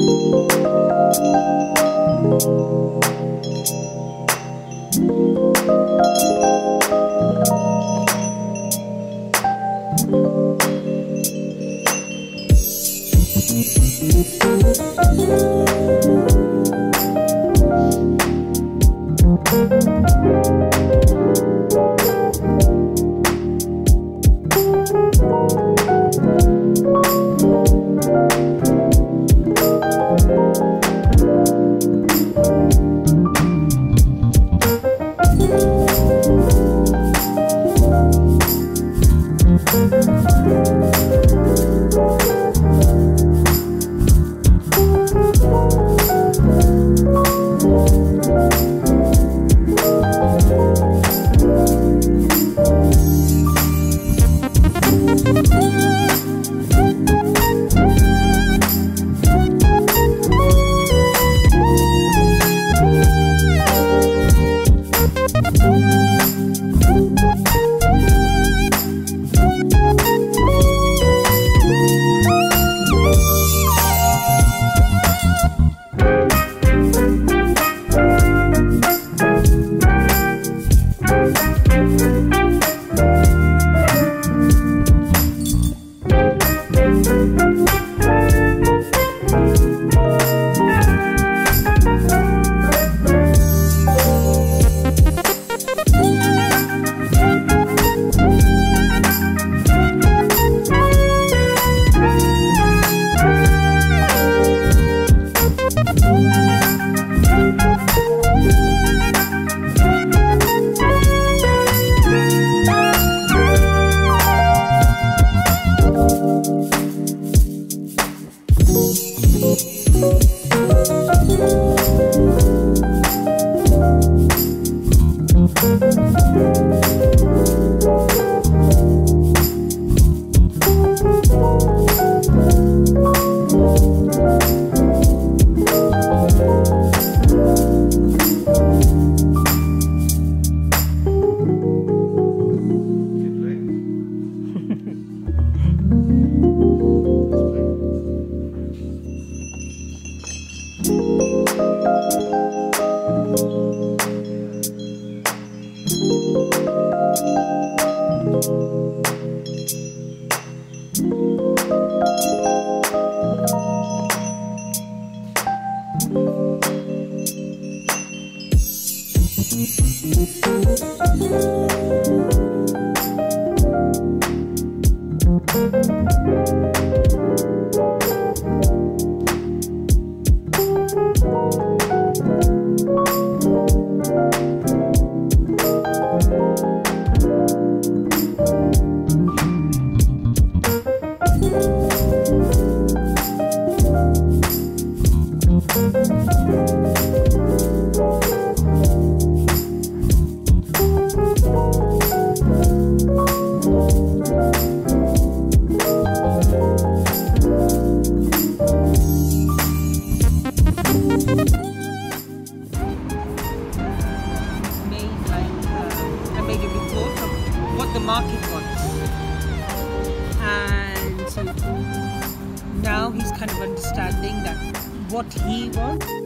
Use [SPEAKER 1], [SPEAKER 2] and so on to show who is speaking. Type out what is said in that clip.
[SPEAKER 1] made like uh, I made Uh, the market wants, and now he's kind of understanding that what he wants